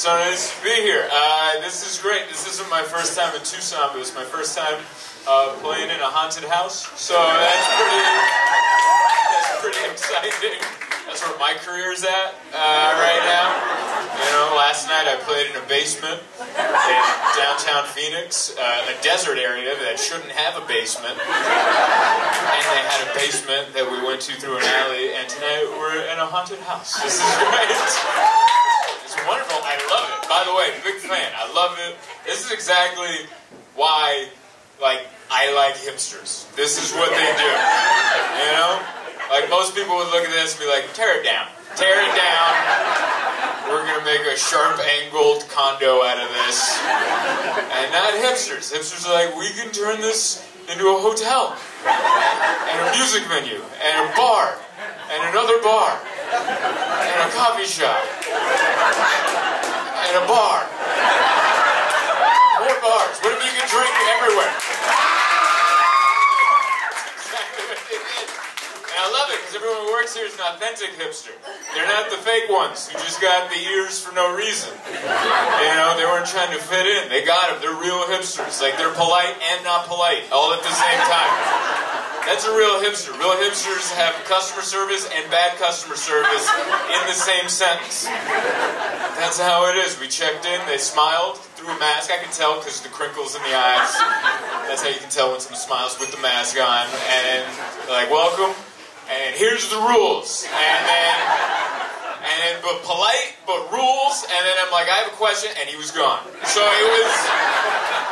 so nice to be here. Uh, this is great. This isn't my first time in Tucson, but it's my first time uh, playing in a haunted house. So that's pretty, that's pretty exciting. That's where my career is at uh, right now. You know, last night I played in a basement in downtown Phoenix, uh, a desert area that shouldn't have a basement. And they had a basement that we went to through an alley, and tonight we're in a haunted house. This is great. Wonderful. I love it. By the way, big fan. I love it. This is exactly why, like, I like hipsters. This is what they do. You know? Like, most people would look at this and be like, tear it down. Tear it down. We're gonna make a sharp angled condo out of this. And not hipsters. Hipsters are like, we can turn this into a hotel. And a music venue. And a bar. And another bar. And a coffee shop. And a bar. More bars. What if you could drink everywhere? Exactly what they did. And I love it because everyone who works here is an authentic hipster. They're not the fake ones who just got the ears for no reason. You know, they weren't trying to fit in. They got them. They're real hipsters. Like they're polite and not polite all at the same time. That's a real hipster. Real hipsters have customer service and bad customer service in the same sentence. That's how it is. We checked in, they smiled through a mask. I can tell because the crinkles in the eyes. That's how you can tell when someone smiles with the mask on. And like, welcome. And here's the rules. And then, and then, but polite, but rules. And then I'm like, I have a question. And he was gone. So it was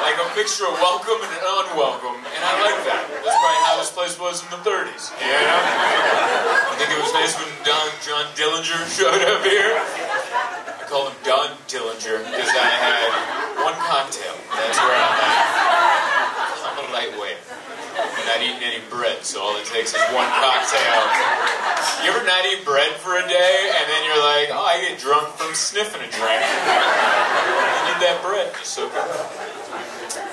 like a mixture of welcome and unwelcome. And I like that. That's probably how this place was in the 30s. You know? I think it was nice when Don John Dillinger showed up here. I called him Don Dillinger because I had one cocktail. That's where I'm at. I'm a lightweight. I'm not eating any bread, so all it takes is one cocktail. You ever not eat bread for a day and then you're like, oh, I get drunk from sniffing a drink? You need that bread. It's so good.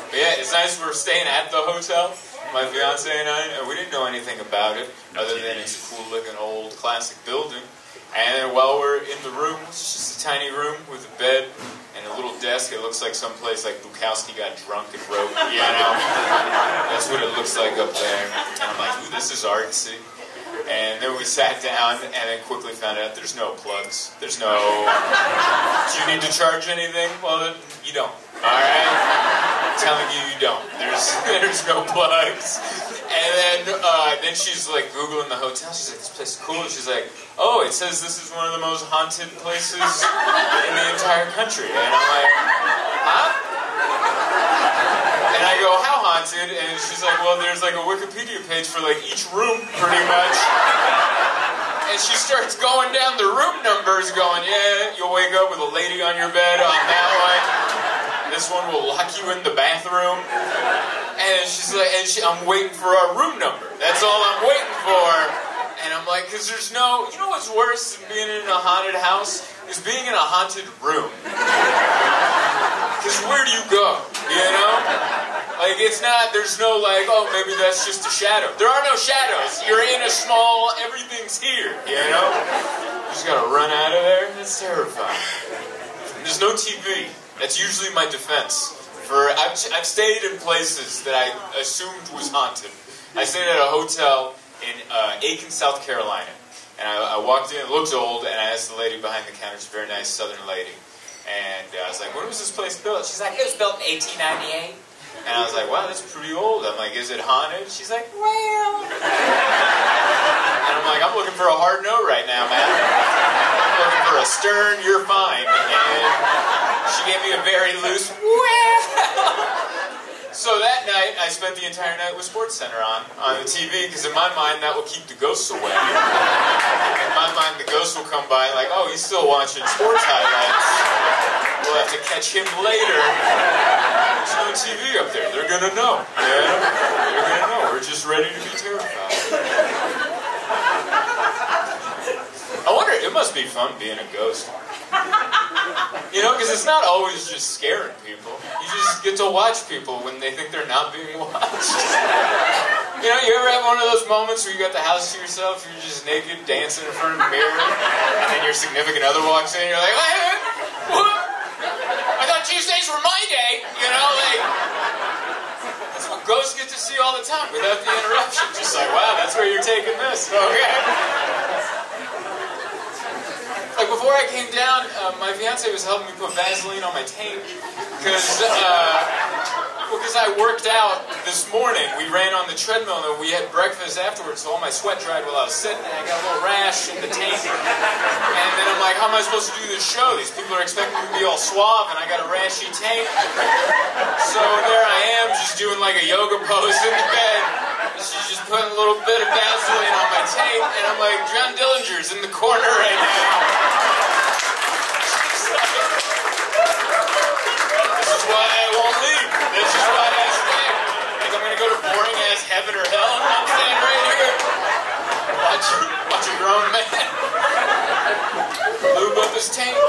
But yeah, it's nice we're staying at the hotel. My fiance and I, we didn't know anything about it other than it's a cool looking old classic building. And while we're in the room, it's just a tiny room with a bed and a little desk. It looks like someplace like Bukowski got drunk and wrote, you know? That's what it looks like up there. And I'm like, ooh, this is artsy. And then we sat down and then quickly found out there's no plugs. There's no. Do you need to charge anything? Well, you don't. All right? Telling you, you don't. There's there's no plugs. And then uh, then she's like googling the hotel. She's like, this place is cool. And she's like, oh, it says this is one of the most haunted places in the entire country. And I'm like, huh? And I go, how haunted? And she's like, well, there's like a Wikipedia page for like each room, pretty much. And she starts going down the room numbers, going, yeah, you'll wake up with a lady on your bed on that one. This one will lock you in the bathroom. And she's like, and she, I'm waiting for our room number. That's all I'm waiting for. And I'm like, because there's no, you know what's worse than being in a haunted house? Is being in a haunted room. Because where do you go? You know? Like, it's not, there's no like, oh, maybe that's just a shadow. There are no shadows. You're in a small, everything's here, you know? You just gotta run out of there. That's terrifying. There's no TV. That's usually my defense. For I've, I've stayed in places that I assumed was haunted. I stayed at a hotel in uh, Aiken, South Carolina. And I, I walked in, it looked old, and I asked the lady behind the counter, she's a very nice southern lady. And uh, I was like, when was this place built? She's like, it was built in 1898. And I was like, wow, that's pretty old. I'm like, is it haunted? She's like, well. And I'm like, I'm looking for a hard no right now, man. Stern, you're fine. And she gave me a very loose. So that night, I spent the entire night with Sports Center on, on the TV, because in my mind, that will keep the ghosts away. In my mind, the ghosts will come by like, oh, he's still watching sports highlights. We'll have to catch him later. There's no TV up there. They're gonna know. Yeah? fun being a ghost. you know, because it's not always just scaring people. You just get to watch people when they think they're not being watched. you know, you ever have one of those moments where you got the house to yourself, you're just naked, dancing in front of a mirror, and then your significant other walks in, and you're like, hey, what? I thought Tuesdays were my day, you know, like... That's what ghosts get to see all the time without the interruption. Just like, wow, that's where you're taking this. Okay. Like before I came down, uh, my fiance was helping me put Vaseline on my tank because uh, because I worked out this morning. We ran on the treadmill and we had breakfast afterwards, so all my sweat dried while I was sitting. And I got a little rash in the taint, and then I'm like, how am I supposed to do this show? These people are expecting me to be all suave, and I got a rashy taint. So there I am, just doing like a yoga pose in the bed. She's just putting a little bit of Vaseline on my taint, and I'm like, John Dillinger's in the corner right now. This is why I won't leave. This is why I stay. Like I'm gonna go to boring ass heaven or hell, I'm staying right here. Watch, watch a grown man lube up his tank.